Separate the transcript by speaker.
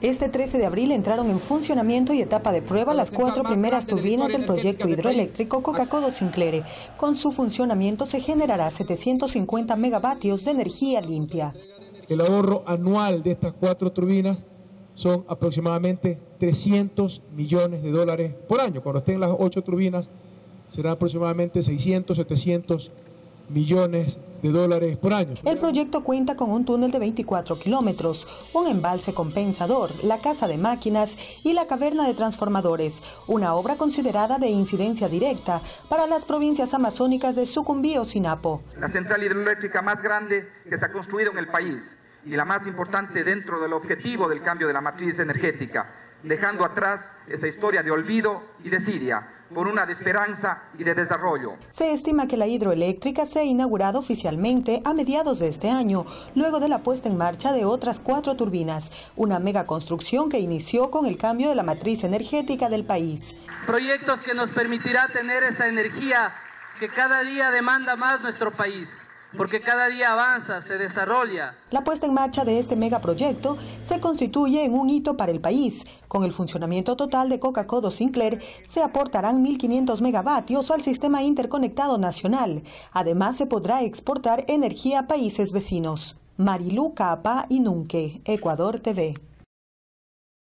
Speaker 1: Este 13 de abril entraron en funcionamiento y etapa de prueba las cuatro primeras turbinas del proyecto hidroeléctrico Coca-Cola Sinclair. Con su funcionamiento se generará 750 megavatios de energía limpia.
Speaker 2: El ahorro anual de estas cuatro turbinas son aproximadamente 300 millones de dólares por año. Cuando estén las ocho turbinas serán aproximadamente 600, 700 millones de dólares por año.
Speaker 1: El proyecto cuenta con un túnel de 24 kilómetros, un embalse compensador, la casa de máquinas y la caverna de transformadores, una obra considerada de incidencia directa para las provincias amazónicas de Sucumbío, Sinapo.
Speaker 3: La central hidroeléctrica más grande que se ha construido en el país y la más importante dentro del objetivo del cambio de la matriz energética, dejando atrás esa historia de olvido y de Siria por una de esperanza y de desarrollo.
Speaker 1: Se estima que la hidroeléctrica se ha inaugurado oficialmente a mediados de este año, luego de la puesta en marcha de otras cuatro turbinas, una mega construcción que inició con el cambio de la matriz energética del país.
Speaker 4: Proyectos que nos permitirá tener esa energía que cada día demanda más nuestro país porque cada día avanza, se desarrolla.
Speaker 1: La puesta en marcha de este megaproyecto se constituye en un hito para el país. Con el funcionamiento total de Coca-Cola Sinclair se aportarán 1.500 megavatios al sistema interconectado nacional. Además, se podrá exportar energía a países vecinos. Marilu Capa Inunque, Ecuador TV.